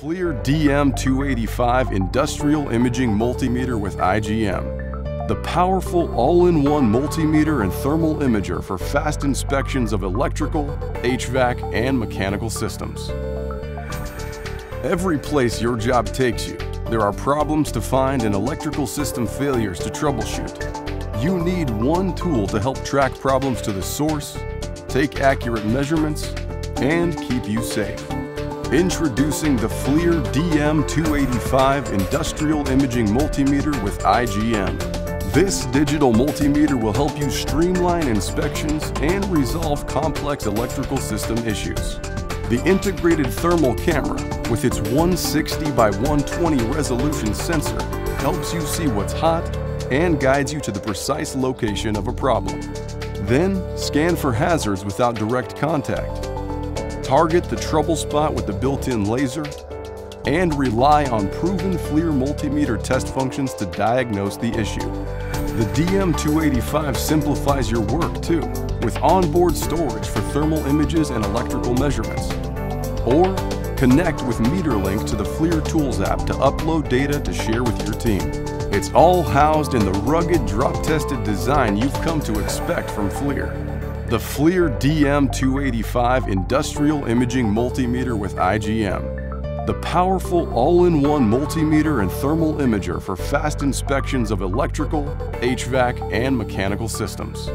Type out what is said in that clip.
FLIR DM285 Industrial Imaging Multimeter with IGM. The powerful all-in-one multimeter and thermal imager for fast inspections of electrical, HVAC, and mechanical systems. Every place your job takes you, there are problems to find and electrical system failures to troubleshoot. You need one tool to help track problems to the source, take accurate measurements, and keep you safe. Introducing the FLIR DM285 Industrial Imaging Multimeter with IGM. This digital multimeter will help you streamline inspections and resolve complex electrical system issues. The integrated thermal camera with its 160 by 120 resolution sensor helps you see what's hot and guides you to the precise location of a problem. Then, scan for hazards without direct contact target the trouble spot with the built-in laser, and rely on proven FLIR multimeter test functions to diagnose the issue. The DM285 simplifies your work too, with onboard storage for thermal images and electrical measurements. Or connect with MeterLink to the FLIR Tools app to upload data to share with your team. It's all housed in the rugged, drop-tested design you've come to expect from FLIR. The FLIR DM285 Industrial Imaging Multimeter with IGM. The powerful all-in-one multimeter and thermal imager for fast inspections of electrical, HVAC, and mechanical systems.